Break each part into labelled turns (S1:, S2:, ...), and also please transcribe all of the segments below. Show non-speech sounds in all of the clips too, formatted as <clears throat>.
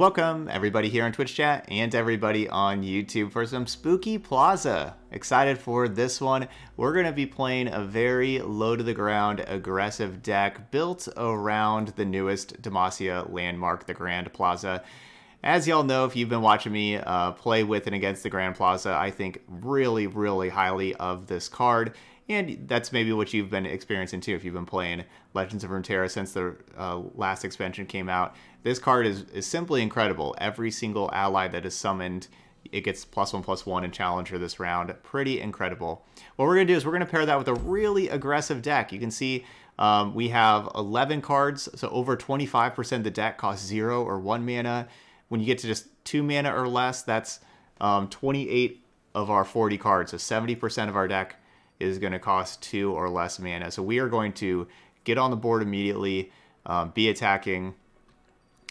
S1: welcome everybody here on Twitch chat and everybody on YouTube for some Spooky Plaza. Excited for this one. We're going to be playing a very low to the ground aggressive deck built around the newest Demacia landmark, the Grand Plaza. As y'all know, if you've been watching me uh, play with and against the Grand Plaza, I think really, really highly of this card. And that's maybe what you've been experiencing too if you've been playing Legends of Runeterra since the uh, last expansion came out. This card is, is simply incredible. Every single ally that is summoned, it gets plus one, plus one in Challenger this round. Pretty incredible. What we're going to do is we're going to pair that with a really aggressive deck. You can see um, we have 11 cards, so over 25% of the deck costs zero or one mana. When you get to just two mana or less, that's um, 28 of our 40 cards, so 70% of our deck is going to cost two or less mana. So we are going to get on the board immediately, um, be attacking,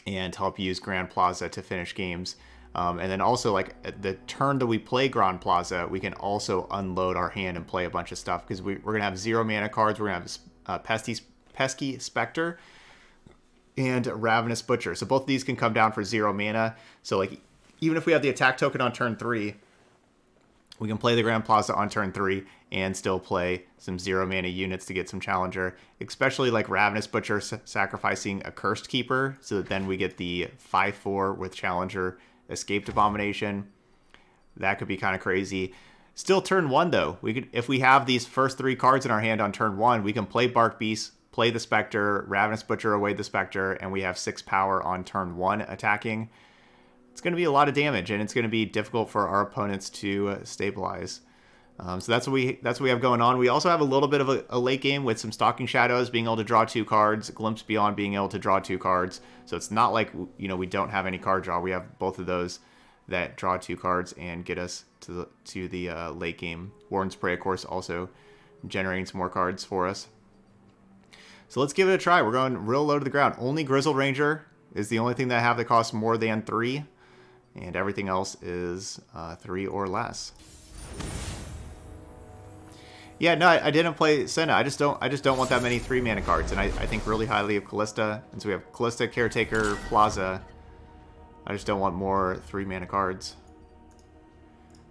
S1: and help use Grand Plaza to finish games. Um, and then also, like the turn that we play Grand Plaza, we can also unload our hand and play a bunch of stuff because we, are going to have zero mana cards. We're going to have uh, Pesky, Pesky Spectre and Ravenous Butcher. So both of these can come down for zero mana. So like even if we have the attack token on turn three, we can play the Grand Plaza on turn three and still play some zero mana units to get some challenger, especially like Ravenous Butcher sacrificing a Cursed Keeper so that then we get the 5-4 with challenger Escaped Abomination. That could be kind of crazy. Still turn one though. We could if we have these first three cards in our hand on turn one, we can play Bark Beast, play the Spectre, Ravenous Butcher away the Spectre, and we have six power on turn one attacking it's going to be a lot of damage, and it's going to be difficult for our opponents to uh, stabilize. Um, so that's what we that's what we have going on. We also have a little bit of a, a, late game with some Stalking Shadows being able to draw two cards, Glimpse Beyond being able to draw two cards. So it's not like you know we don't have any card draw. We have both of those that draw two cards and get us to the to the uh, late game. Warden's Prey, of course, also generating some more cards for us. So let's give it a try. We're going real low to the ground. Only Grizzled Ranger is the only thing that I have that costs more than three and everything else is uh, three or less. Yeah, no, I, I, didn't play Senna. I just don't. I just don't want that many three mana cards, and I, I think really highly of Kalista. And so we have Kalista, Caretaker, Plaza. I just don't want more three mana cards.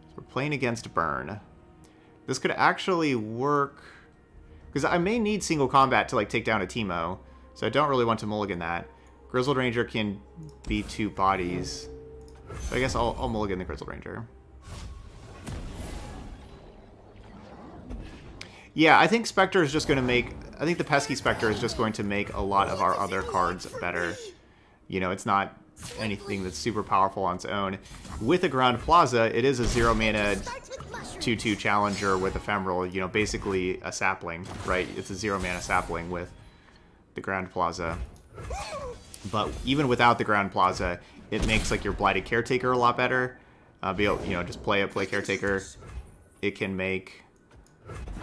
S1: So we're playing against Burn. This could actually work because I may need single combat to like take down a Teemo, so I don't really want to mulligan that. Grizzled Ranger can be two bodies. I guess I'll, I'll mulligan the Crystal Ranger. Yeah, I think Spectre is just going to make... I think the Pesky Spectre is just going to make a lot of our other cards better. You know, it's not anything that's super powerful on its own. With a Grand Plaza, it is a zero mana 2-2 challenger with Ephemeral, you know, basically a sapling, right? It's a zero mana sapling with the Grand Plaza. But even without the Grand Plaza, it makes like your blighted caretaker a lot better. Uh, be able, you know, just play it, play caretaker. It can make,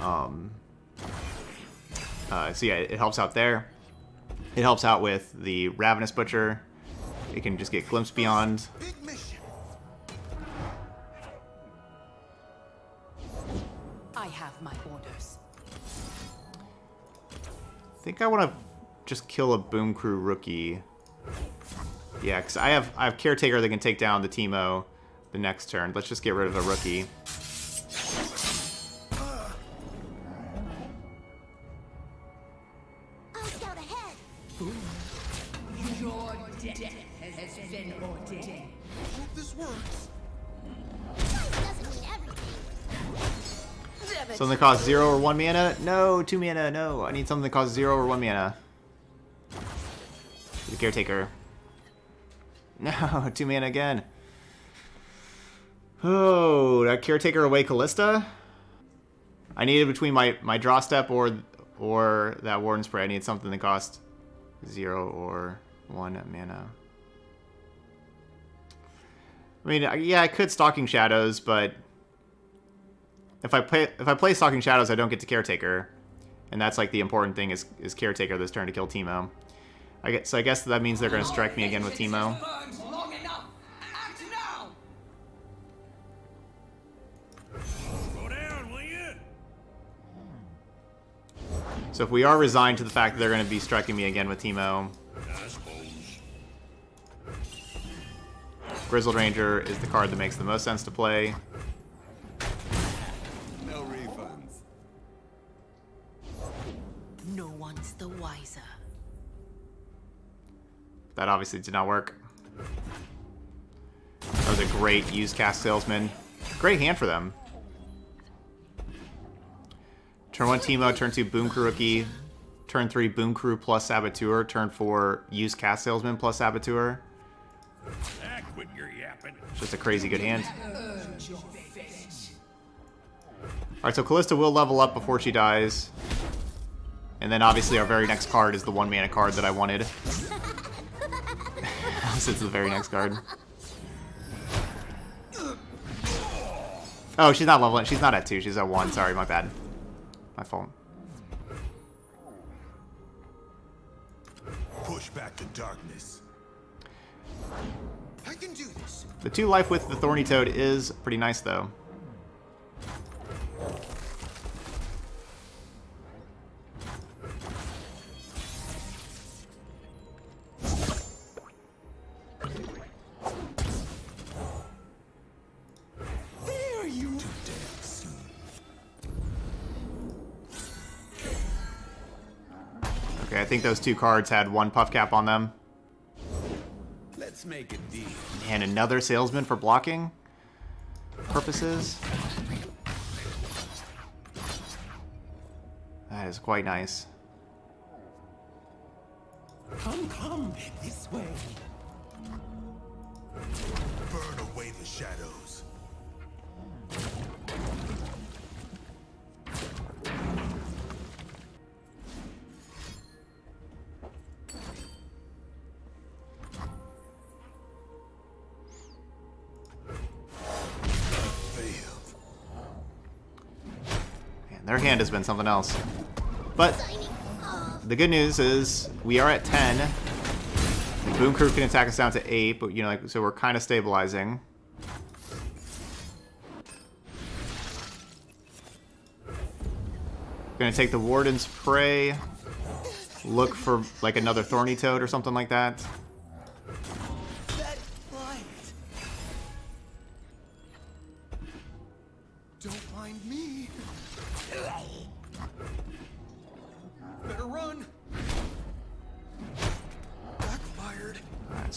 S1: um, uh, so yeah, it helps out there. It helps out with the Ravenous Butcher. It can just get Glimpse Beyond. I have my orders. I think I want to just kill a Boom Crew rookie. Yeah, because I have I have Caretaker that can take down the Teemo the next turn. Let's just get rid of a rookie. Something that costs zero or one mana? No, two mana, no. I need something that costs zero or one mana. The caretaker. <laughs> No, two mana again. Oh, that caretaker away Kalista? I needed between my, my draw step or or that Warden's Prey. I need something that cost zero or one mana. I mean, yeah, I could Stalking Shadows, but if I play if I play Stalking Shadows, I don't get to Caretaker, and that's like the important thing is is Caretaker this turn to kill Teemo. I guess, so I guess that means they're going to strike me again with Teemo. So if we are resigned to the fact that they're going to be striking me again with Teemo... Grizzled Ranger is the card that makes the most sense to play.
S2: No refunds.
S3: No one's the wiser.
S1: That obviously did not work. That was a great used cask salesman. Great hand for them. Turn 1 Teemo, turn 2 Boom Rookie, turn 3 Boom Crew plus Saboteur, turn 4 used cask salesman plus Saboteur. Just a crazy good hand. Alright, so Kalista will level up before she dies. And then obviously our very next card is the one mana card that I wanted. <laughs> It's the very next card. Oh, she's not leveling. She's not at 2. She's at 1. Sorry, my bad. My fault.
S2: Push back the darkness. I can do this.
S1: The 2 life with the Thorny Toad is pretty nice, though. Okay, I think those two cards had one puff cap on them.
S2: Let's make a deal.
S1: And another salesman for blocking purposes. That is quite nice. Something else. But the good news is we are at 10. The Boom Crew can attack us down to 8, but you know, like, so we're kind of stabilizing. Gonna take the Warden's Prey. Look for like another Thorny Toad or something like that.
S2: That. Don't mind me.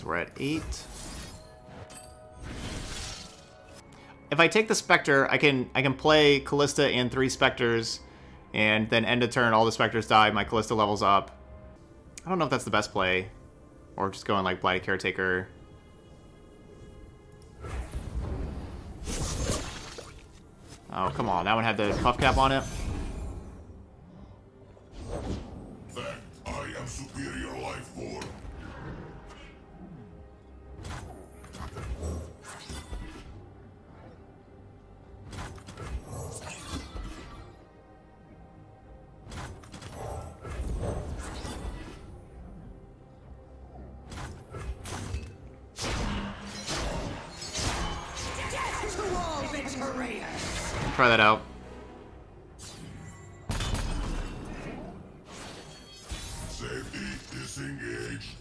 S1: We're at 8. If I take the Spectre, I can I can play Kalista and three Spectres, and then end of turn, all the Spectres die, my Callista levels up. I don't know if that's the best play. Or just going like Blighted Caretaker. Oh, come on. That one had the puff cap on it.
S4: I am superior life
S1: Try that out.
S4: Safety disengaged.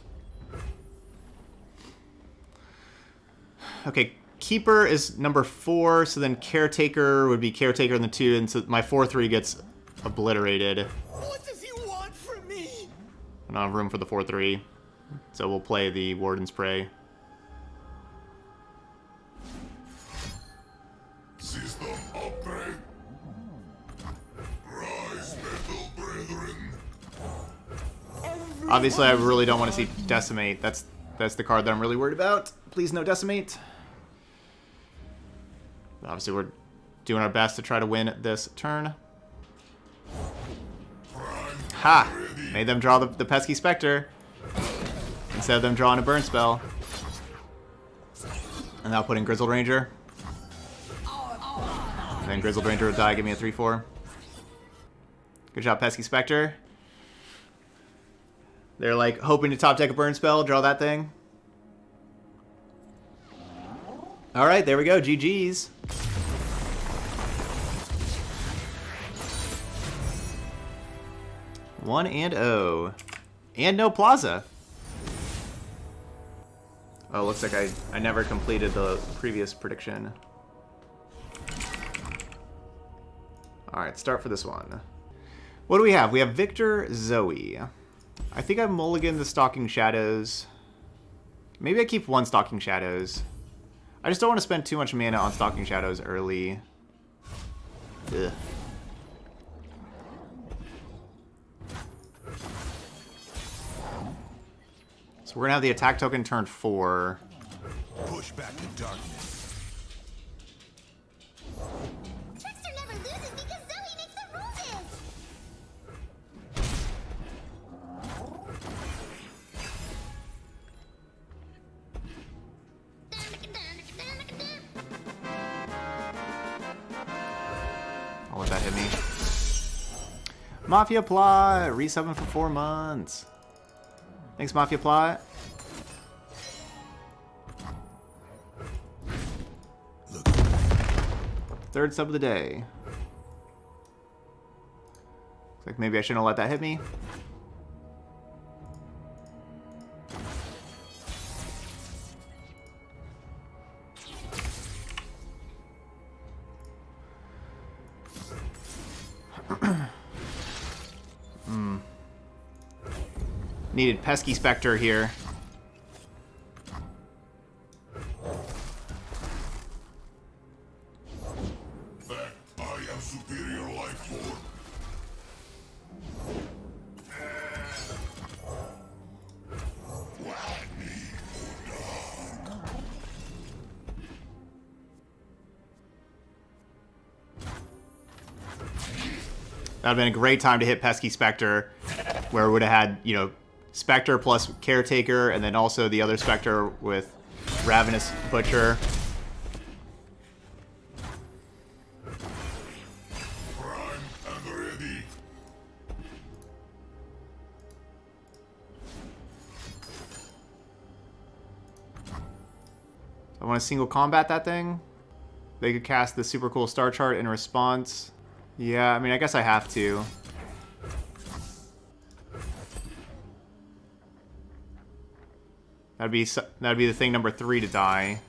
S1: Okay, Keeper is number four, so then Caretaker would be Caretaker in the two, and so my 4-3 gets obliterated.
S2: What does he want from me?
S1: I don't have room for the 4-3, so we'll play the Warden's Prey. Obviously, I really don't want to see Decimate. That's that's the card that I'm really worried about. Please no Decimate. Obviously, we're doing our best to try to win this turn. Ha! Made them draw the, the Pesky Spectre. Instead of them drawing a Burn Spell. And now put in Grizzled Ranger. And then Grizzled Ranger would die, give me a 3-4. Good job, Pesky Spectre. They're like hoping to top deck a burn spell, draw that thing. All right, there we go. GG's. One and O. And no Plaza. Oh, looks like I, I never completed the previous prediction. Alright, start for this one. What do we have? We have Viktor Zoe. I think I mulligan the Stalking Shadows. Maybe I keep one Stalking Shadows. I just don't want to spend too much mana on Stalking Shadows early. Ugh. So we're gonna have the attack token turn four.
S4: Push back the darkness.
S1: Mafia Plot! Resubbing for four months. Thanks, Mafia Plot. Third sub of the day. Looks like maybe I shouldn't have let that hit me. Needed Pesky Spectre here.
S4: That
S1: would have been a great time to hit Pesky Spectre, where it would have had, you know, Spectre plus Caretaker, and then also the other Spectre with Ravenous Butcher. I want to single combat that thing. They could cast the super cool star chart in response. Yeah, I mean, I guess I have to. That'd be that'd be the thing number three to die.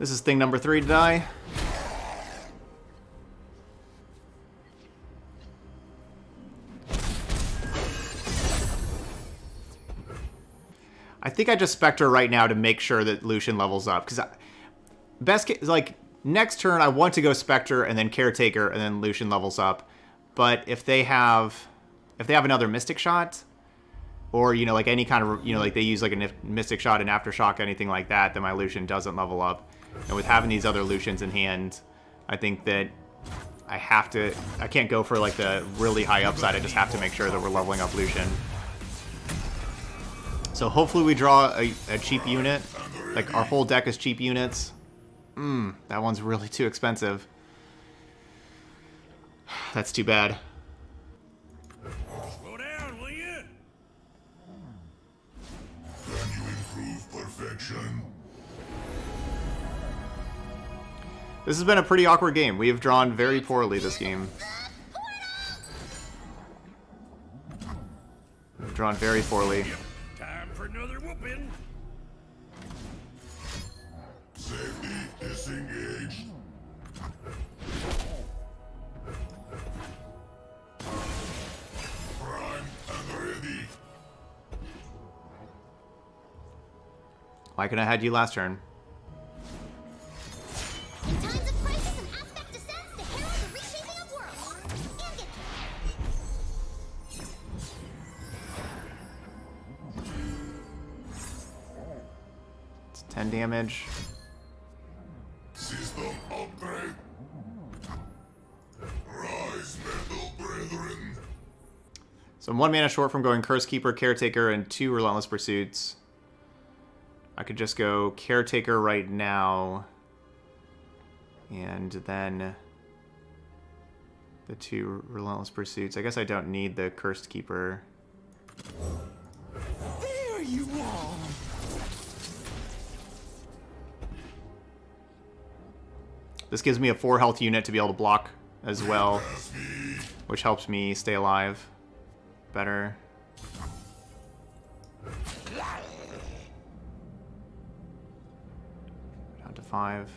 S1: This is thing number three to die. I think I just Spectre right now to make sure that Lucian levels up. Because best like, next turn I want to go Spectre and then Caretaker and then Lucian levels up. But if they have, if they have another Mystic Shot, or, you know, like any kind of, you know, like they use like a Mystic Shot and Aftershock, anything like that, then my Lucian doesn't level up. And with having these other Lucians in hand, I think that I have to, I can't go for like the really high upside. I just have to make sure that we're leveling up Lucian. So hopefully we draw a, a cheap unit. Like our whole deck is cheap units. Mmm, that one's really too expensive. <sighs> That's too bad.
S5: Slow down,
S1: This has been a pretty awkward game. We have drawn very poorly this game. We've drawn very poorly.
S5: Time for another whooping.
S4: Safety disengaged. Prime and ready.
S1: Why couldn't I had you last turn? Damage.
S4: System upgrade. Rise, metal brethren.
S1: So I'm one mana short from going Cursed Keeper, Caretaker, and two Relentless Pursuits. I could just go Caretaker right now. And then the two Relentless Pursuits. I guess I don't need the Cursed Keeper.
S2: There you are.
S1: This gives me a 4 health unit to be able to block as well, which helps me stay alive better. Down to 5.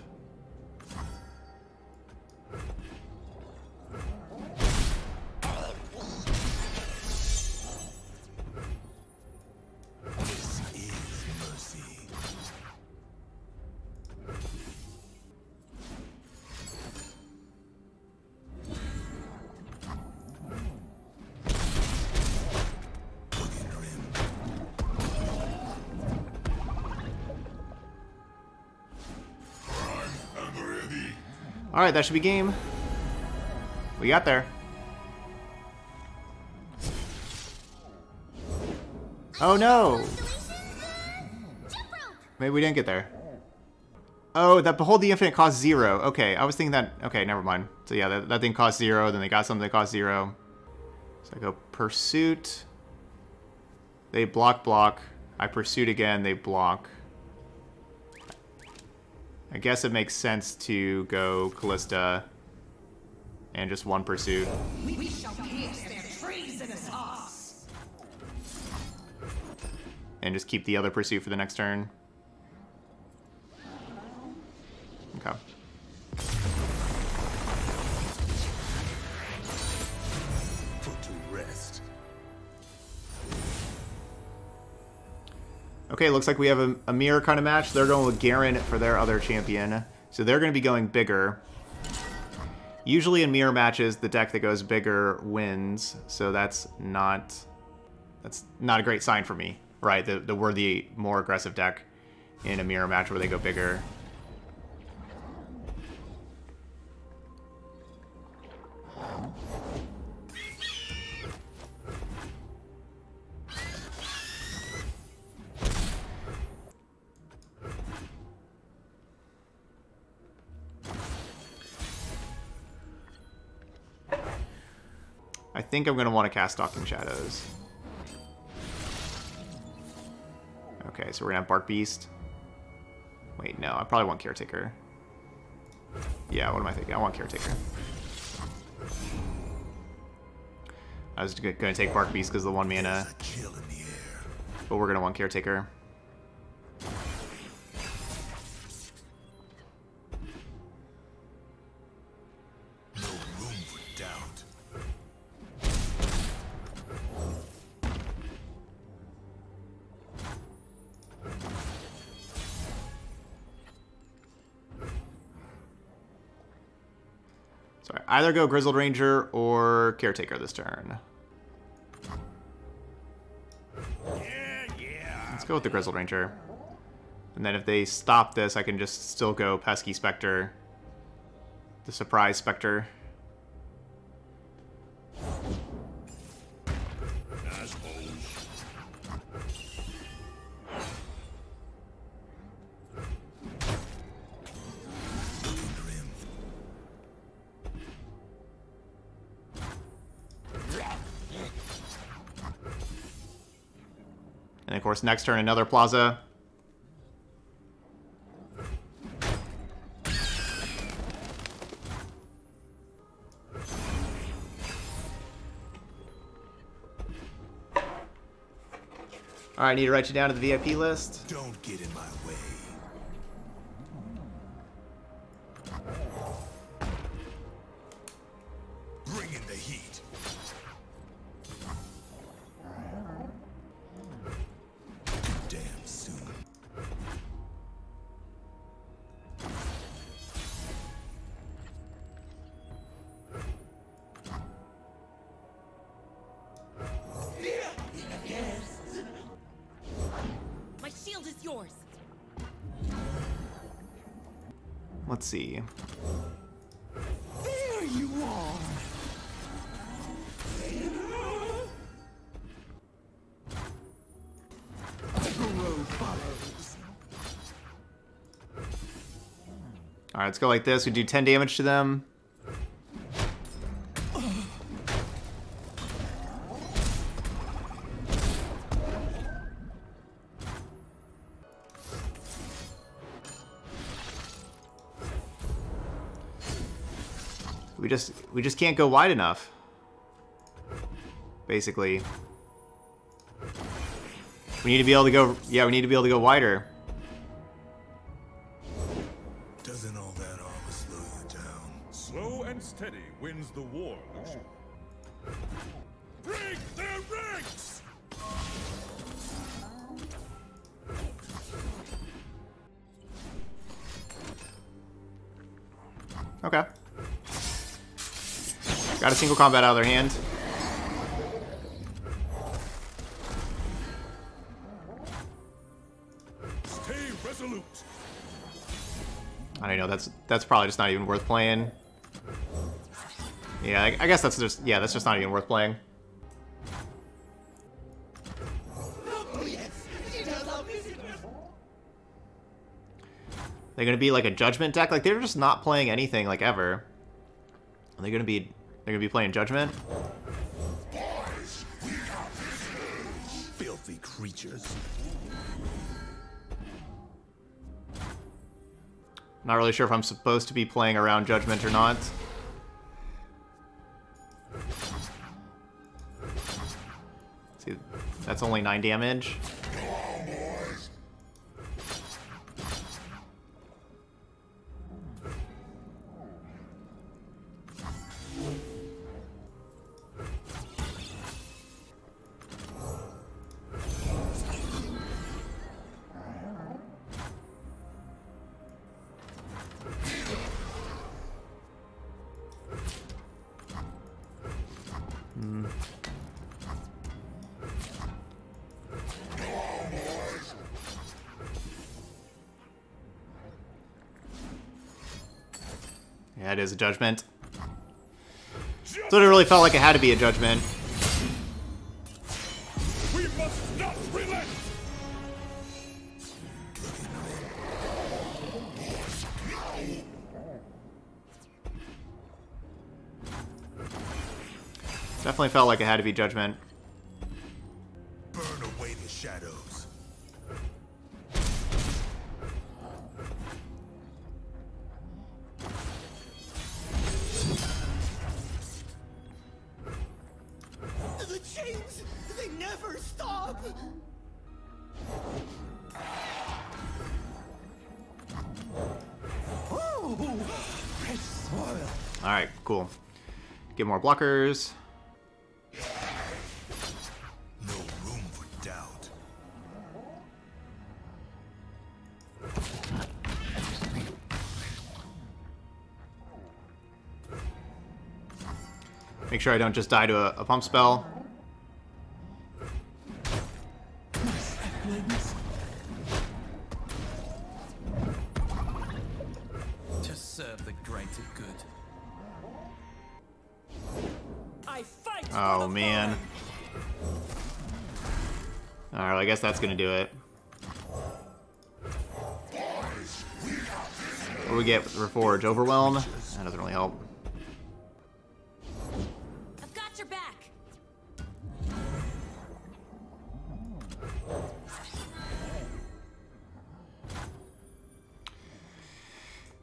S1: Alright, that should be game. We got there. Oh no! Maybe we didn't get there. Oh, that Behold the Infinite cost zero. Okay, I was thinking that... Okay, never mind. So yeah, that, that thing cost zero, then they got something that cost zero. So I go Pursuit. They block, block. I Pursuit again, they block. I guess it makes sense to go Kalista and just one Pursuit.
S3: We shall pierce their treasonous hearts.
S1: and just keep the other pursuit for the next turn. Okay. Okay, looks like we have a, a mirror kind of match. They're going with Garen for their other champion. So they're going to be going bigger. Usually in mirror matches, the deck that goes bigger wins. So that's not that's not a great sign for me, right? The, the we're the more aggressive deck in a mirror match where they go bigger. Think I'm going to want to cast Stalking Shadows. Okay, so we're going to have Bark Beast. Wait, no, I probably want Caretaker. Yeah, what am I thinking? I want Caretaker. I was going to take Bark Beast because of the one mana,
S2: A chill in the air.
S1: but we're going to want Caretaker. Either go Grizzled Ranger or Caretaker this turn. Let's go with the Grizzled Ranger. And then if they stop this, I can just still go Pesky Spectre. The Surprise Spectre. Next turn, another Plaza. All right, I need to write you down to the VIP list.
S2: Don't get in my way.
S1: Let's go like this. We do 10 damage to them. We just we just can't go wide enough. Basically. We need to be able to go yeah, we need to be able to go wider.
S4: Wins the war, Lucian. Break their ranks!
S1: Okay. Got a single combat out of their hand.
S4: Stay resolute.
S1: I don't know. That's that's probably just not even worth playing. Yeah, I, I guess that's just yeah, that's just not even worth playing. They're gonna be like a judgment deck. Like they're just not playing anything like ever. Are they gonna be? They're gonna be playing judgment.
S2: Filthy creatures.
S1: Not really sure if I'm supposed to be playing around judgment or not. See, that's only nine damage. Judgment. So it really felt like it had to be a judgment.
S4: We must not relent.
S1: Definitely felt like it had to be judgment.
S6: Never stop! Oh, fresh soil.
S1: All right, cool. Get more blockers.
S2: No room for doubt.
S1: Make sure I don't just die to a, a pump spell.
S6: I
S1: guess that's gonna do it. What do we get with Reforge? Overwhelm? That doesn't really help.
S7: I've got your back.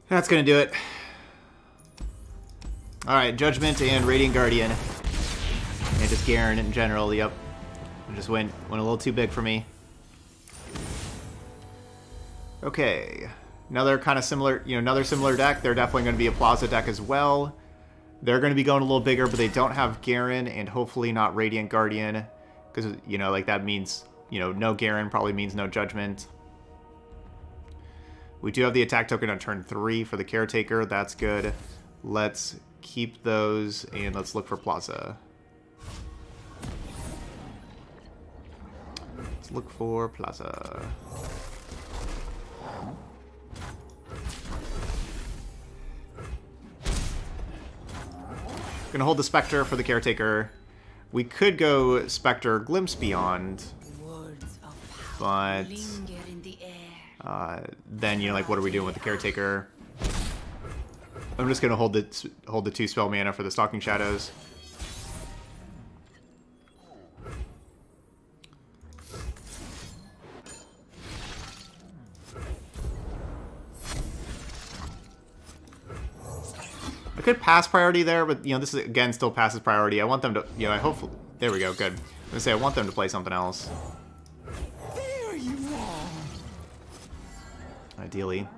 S1: That's gonna do it. Alright, Judgment and Radiant Guardian. And just Garen in general, yep. It just went went a little too big for me. Okay. Another kind of similar, you know, another similar deck. They're definitely going to be a Plaza deck as well. They're going to be going a little bigger, but they don't have Garen and hopefully not Radiant Guardian. Because, you know, like that means, you know, no Garen probably means no Judgment. We do have the attack token on turn three for the Caretaker. That's good. Let's keep those and let's look for Plaza. Let's look for Plaza. Gonna hold the Spectre for the Caretaker. We could go Spectre Glimpse Beyond,
S7: Words of power
S1: but
S7: linger in the air.
S1: uh, then, you know, like, what are we doing with the Caretaker? I'm just gonna hold the hold the two spell mana for the Stalking Shadows. I could pass priority there, but you know this is again still passes priority. I want them to, you know, I hopefully there we go, good. I'm gonna say I want them to play something else.
S6: There you are.
S1: Ideally.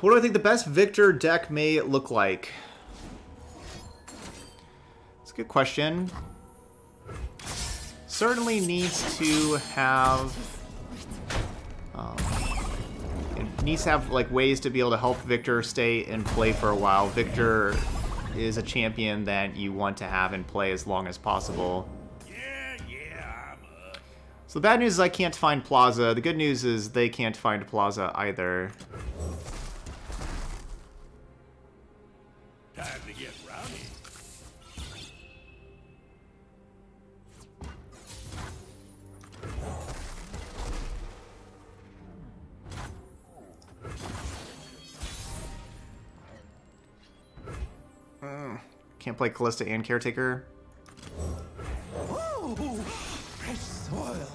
S1: What do I think the best Viktor deck may look like? It's a good question. Certainly needs to have... Um, it needs to have like ways to be able to help Viktor stay in play for a while. Viktor is a champion that you want to have in play as long as possible. So the bad news is I can't find Plaza. The good news is they can't find Plaza either. Play Kalista and Caretaker.
S6: Fresh soil.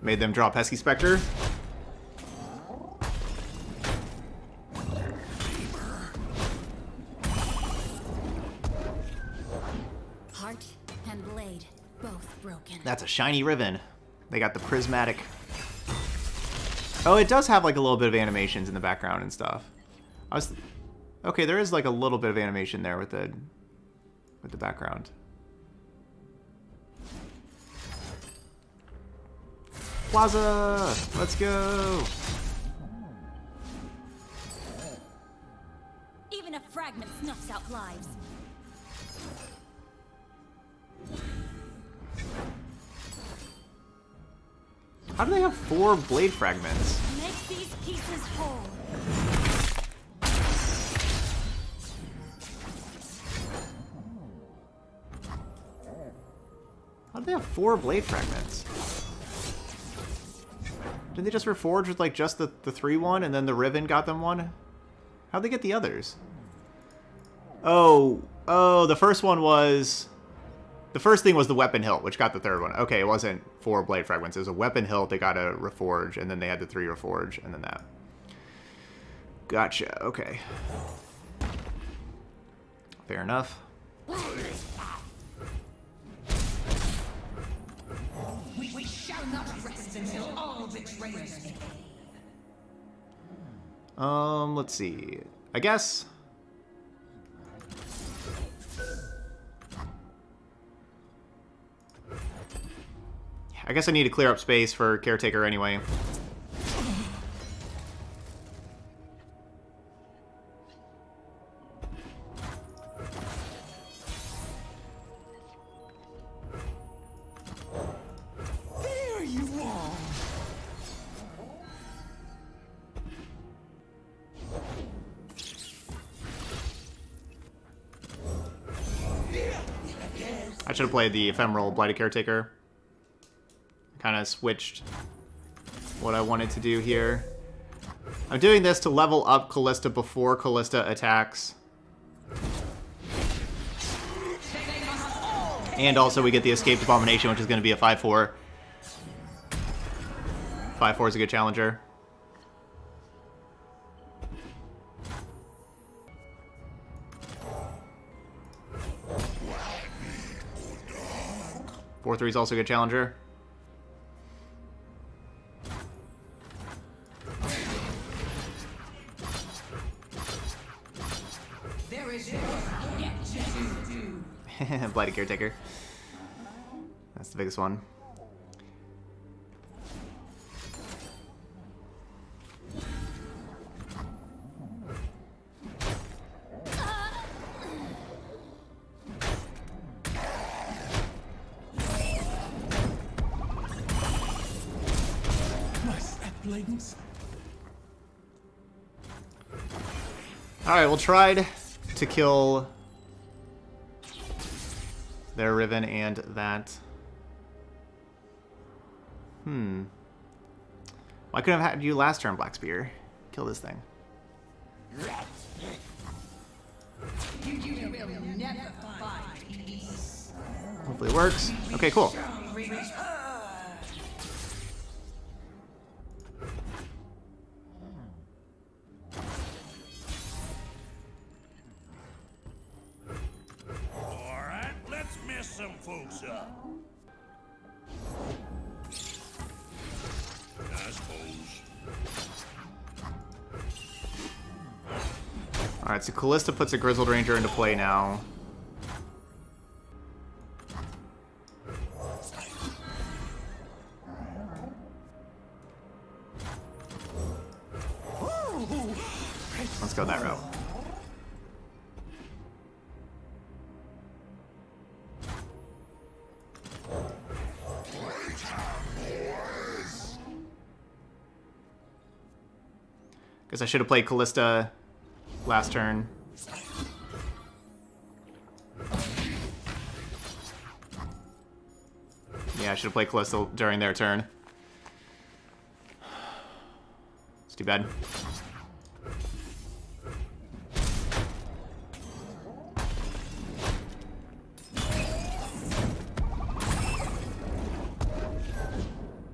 S1: Made them draw Pesky Spectre. Shiny ribbon. They got the prismatic. Oh, it does have like a little bit of animations in the background and stuff. I was okay. There is like a little bit of animation there with the with the background. Plaza, let's go. Four blade fragments?
S7: Make these pieces whole.
S1: How do they have four blade fragments? Didn't they just reforge with like just the, the three one and then the Riven got them one? How'd they get the others? Oh, oh, the first one was... The first thing was the weapon hilt, which got the third one. Okay, it wasn't four blade fragments. It was a weapon hilt, they got a reforge, and then they had the three reforge, and then that. Gotcha, okay. Fair enough.
S3: We, we shall not rest until all betrayers
S1: Um, let's see. I guess. I guess I need to clear up space for Caretaker anyway.
S6: There you are.
S1: I should have played the Ephemeral Blighted Caretaker. Kind of switched what I wanted to do here. I'm doing this to level up Kalista before Kalista attacks. And also we get the Escaped Abomination, which is going to be a 5-4. 5-4 is a good challenger. Four three is also a good challenger. fight caretaker. That's the biggest one. Alright, well tried to kill their Riven and that. Hmm. Why couldn't have had you last turn, Black Spear? Kill this thing. Hopefully it works. Okay, cool. Kalista puts a Grizzled Ranger into play now. Let's go that route. Guess I should have played Kalista last turn. Should have played Kalista during their turn. It's too bad.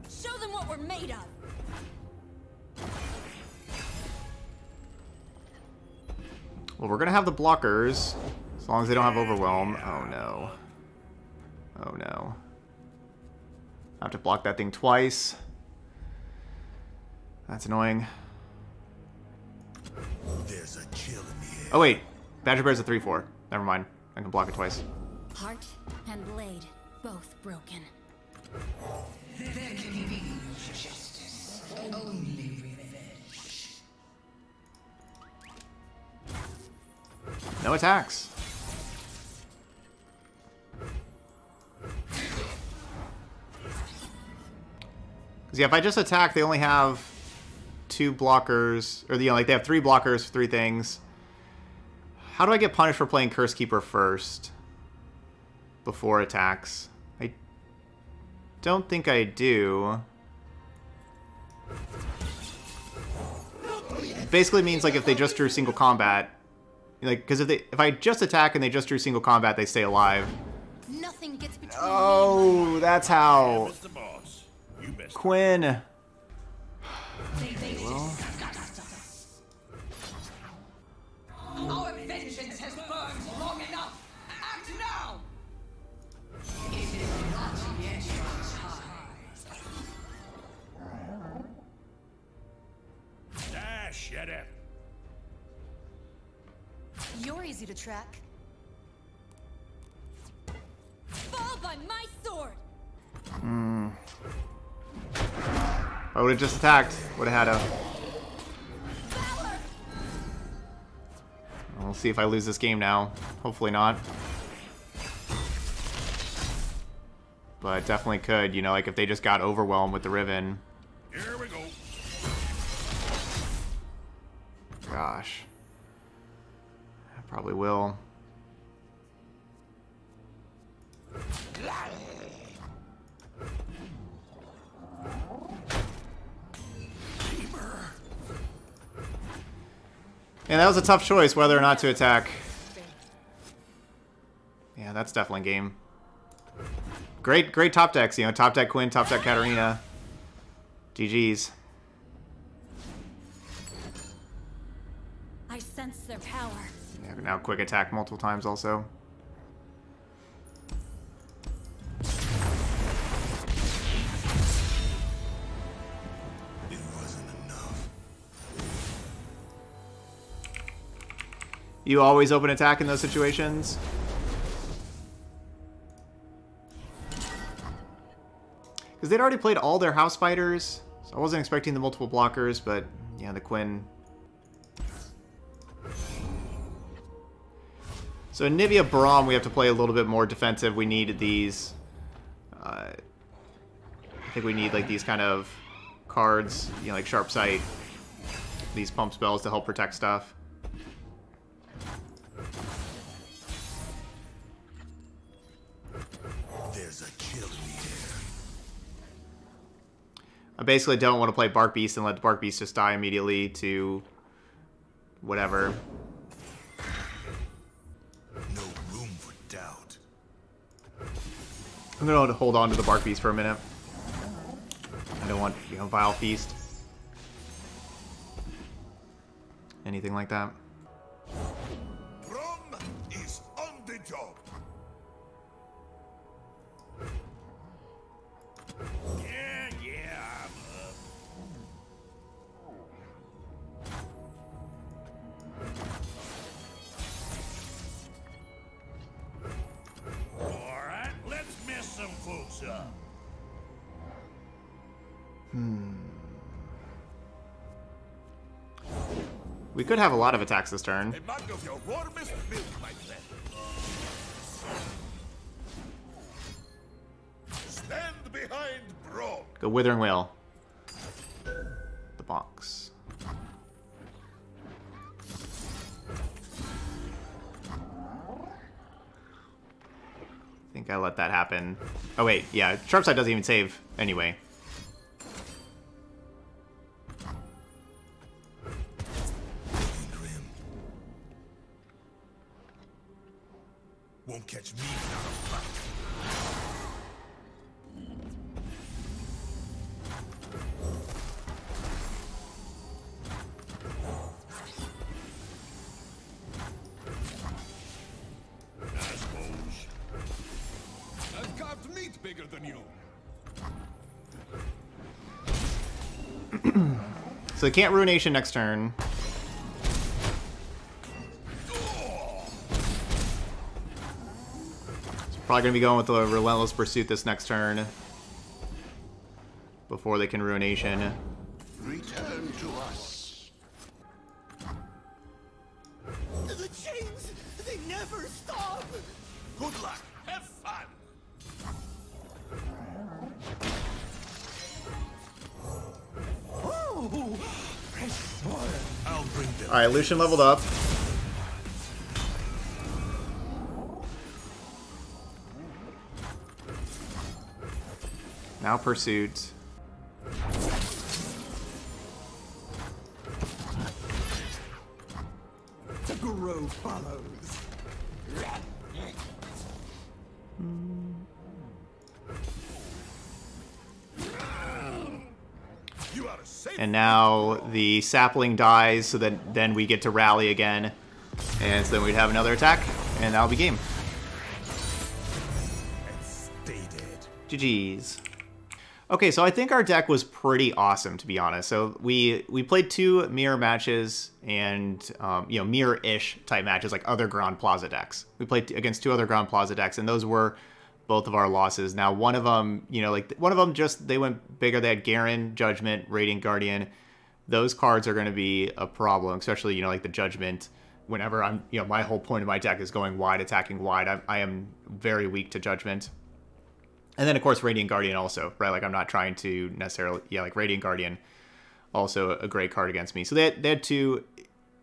S7: Show them what we're made of.
S1: Well, we're gonna have the blockers, as long as they don't have Overwhelm. Oh no. Oh no. I have to block that thing twice. That's annoying.
S2: There's a chill in the air.
S1: Oh wait, Badgerbear's a 3-4. Never mind. I can block it twice.
S7: Heart and blade, both broken.
S3: There can be justice, only revenge.
S1: No attacks. Because yeah, if I just attack, they only have two blockers, or you know, like they have three blockers for three things. How do I get punished for playing Cursed Keeper first before attacks? I don't think I do. Basically means like if they just drew single combat, like because if they if I just attack and they just drew single combat, they stay alive.
S7: Nothing gets between
S1: Oh, that's how.
S5: Mr. Boss, you.
S1: Quinn.
S3: Our vengeance has burned long enough. Act now! It is not yet your time.
S5: Shut up.
S7: You're easy to track.
S1: Would have just attacked. Would have had a. We'll see if I lose this game now. Hopefully not. But definitely could. You know, like if they just got overwhelmed with the Riven.
S5: Here we go.
S1: Gosh. I probably will. And that was a tough choice whether or not to attack. Yeah, that's definitely game. Great, great top decks. You know, top deck Quinn, top deck Katarina. GG's.
S7: I sense their power.
S1: Yeah, now quick attack multiple times also. You always open attack in those situations? Because they'd already played all their house fighters, so I wasn't expecting the multiple blockers, but yeah, the Quinn. So in Nivea Braum, we have to play a little bit more defensive. We need these. Uh, I think we need like these kind of cards, you know, like Sharp Sight, these pump spells to help protect stuff. I basically don't want to play Bark Beast and let the Bark Beast just die immediately to whatever.
S2: No room for doubt.
S1: I'm gonna hold on to the Bark Beast for a minute. I don't want, you know, Vile Feast. Anything like that. We could have a lot of attacks this turn.
S4: A mug of your warmest milk, my friend. Stand behind
S1: Go Withering Wail. The box. I think I let that happen. Oh wait, yeah, Sharp Sight doesn't even save anyway.
S4: Bigger than you. <clears throat>
S1: So they can't Ruination next turn. Probably gonna be going with the Relentless Pursuit this next turn. Before they can Ruination. Lucian leveled up. Now Pursuit.
S6: The
S1: sapling dies, so that then we get to rally again. And so then we'd have another attack, and that'll be game. GG's. Okay, so I think our deck was pretty awesome, to be honest. So we we played two mirror matches and um, you know mirror-ish type matches, like other Grand Plaza decks. We played against two other Grand Plaza decks, and those were both of our losses. Now one of them, you know, like one of them just they went bigger. They had Garen, Judgment, Radiant Guardian. Those cards are going to be a problem, especially you know like the Judgment. Whenever I'm, you know, my whole point of my deck is going wide, attacking wide. I, I am very weak to Judgment. And then of course Radiant Guardian also, right? Like I'm not trying to necessarily yeah, like Radiant Guardian also a great card against me. So they they had two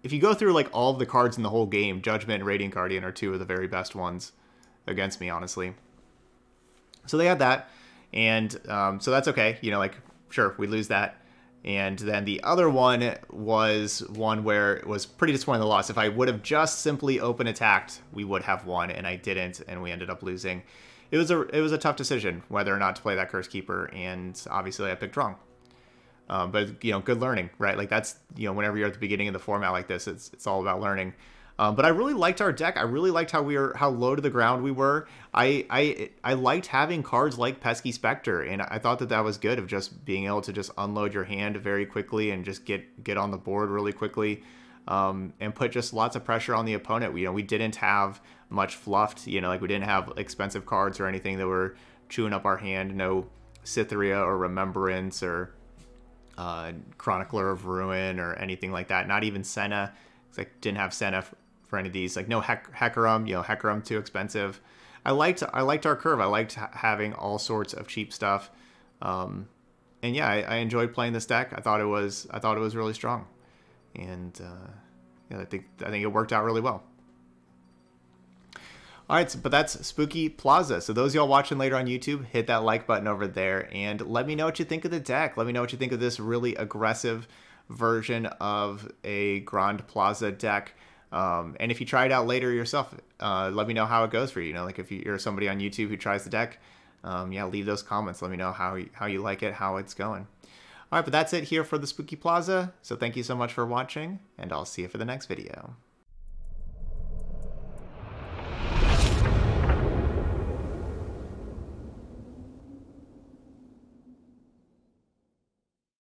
S1: if you go through like all of the cards in the whole game, Judgment and Radiant Guardian are two of the very best ones against me, honestly. So they had that, and um, so that's okay. You know, like sure we lose that, and then the other one was one where it was pretty disappointing the loss. If I would have just simply open attacked, we would have won, and I didn't, and we ended up losing. It was a it was a tough decision whether or not to play that Cursed Keeper, and obviously I picked wrong. Um, but you know, good learning, right? Like that's you know, whenever you're at the beginning of the format like this, it's it's all about learning. Um, but I really liked our deck. I really liked how we were, how low to the ground we were. I I I liked having cards like Pesky Spectre, and I thought that that was good of just being able to just unload your hand very quickly and just get get on the board really quickly, um, and put just lots of pressure on the opponent. You know, we didn't have much fluffed. You know, like we didn't have expensive cards or anything that were chewing up our hand. No Cithria or Remembrance or uh, Chronicler of Ruin or anything like that. Not even Senna. I didn't have Senna for any of these. Like no Hec- Hecarim, you know, Hecarim too expensive. I liked I liked our curve. I liked ha- having all sorts of cheap stuff. Um, and yeah, I, I, enjoyed playing this deck. I thought it was I thought it was really strong, and uh, yeah, I think I think it worked out really well. All right, so, but that's Spooky Plaza. So those y'all watching later on YouTube, hit that like button over there and let me know what you think of the deck. Let me know what you think of this really aggressive version of a Grand Plaza deck. Um, and if you try it out later yourself, uh, let me know how it goes for you. You know, like if you're somebody on YouTube who tries the deck, um, yeah, leave those comments. Let me know how you, how you like it, how it's going. All right, but that's it here for the Spooky Plaza. So thank you so much for watching, and I'll see you for the next video.